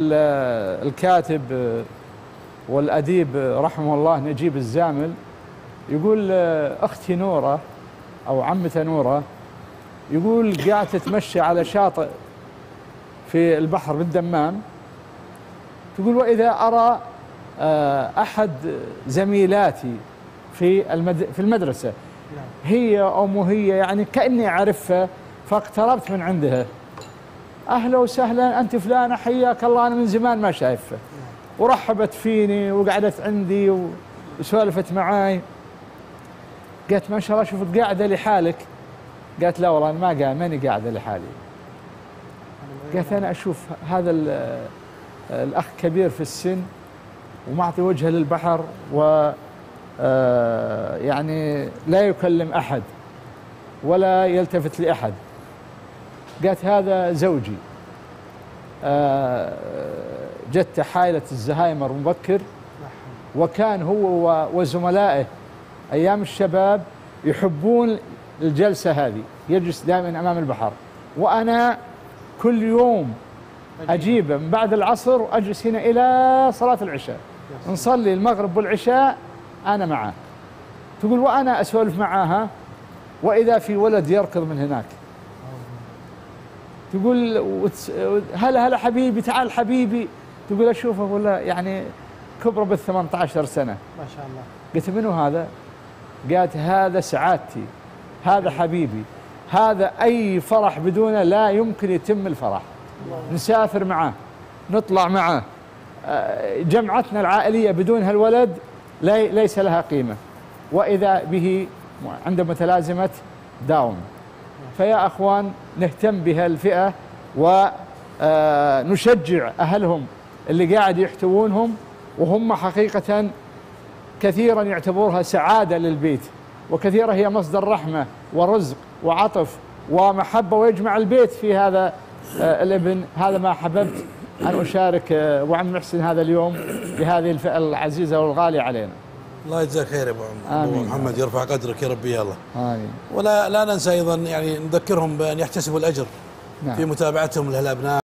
ال- الكاتب والأديب رحمه الله نجيب الزامل يقول أختي نورة أو عمته نورة يقول قاعد تتمشى على شاطئ في البحر بالدمام تقول وإذا أرى آه، أحد زميلاتي في المد في المدرسة هي أو مو هي يعني كأني أعرفها فاقتربت من عندها. أهلا وسهلا أنت فلانه حياك الله أنا من زمان ما شايفه. ورحبت فيني وقعدت عندي وسولفت معاي. قالت ما شاء الله شوفك قاعدة لحالك. قالت لا والله أنا ما قاعد ماني قاعدة لحالي. قالت أنا أشوف هذا ال- الأخ كبير في السن ومعطي وجهه للبحر و آه، يعني لا يكلم أحد ولا يلتفت لأحد. قالت هذا زوجي. آه، جت حائلة الزهايمر مبكر. وكان هو وزملائه أيام الشباب يحبون الجلسة هذه. يجلس دائما أمام البحر. وأنا كل يوم أجيبه. من بعد العصر وأجلس هنا إلى صلاة العشاء. نصلي المغرب والعشاء أنا معه. تقول وأنا أسولف معاها وإذا في ولد يركض من هناك. تقول هلا هلا حبيبي تعال حبيبي. تقول أشوفه ولا يعني كبره بال 18 سنة. ما شاء الله. قلت منو هذا؟ قالت هذا سعادتي هذا حبيبي. هذا أي فرح بدونه لا يمكن يتم الفرح. نسافر معه نطلع معه. آه، جمعتنا العائلية بدون هالولد لي- ليس لها قيمة. وإذا به عنده متلازمة داون فيا أخوان نهتم بهالفئة ونشجع أهلهم اللي قاعد يحتوونهم وهم حقيقة كثيرا يعتبرها سعادة للبيت وكثيرا هي مصدر رحمة ورزق وعطف ومحبة ويجمع البيت في هذا آه، الابن. هذا ما حببت أن أشارك آه، وعم محسن هذا اليوم بهذه الفئة العزيزة والغالية علينا. الله يجزاك خير يا أبو آمين. محمد يرفع قدرك يا ربي يا الله آمين. ولا لا ننسى أيضا يعني نذكرهم بأن يحتسبوا الأجر نعم. في متابعتهم للابناء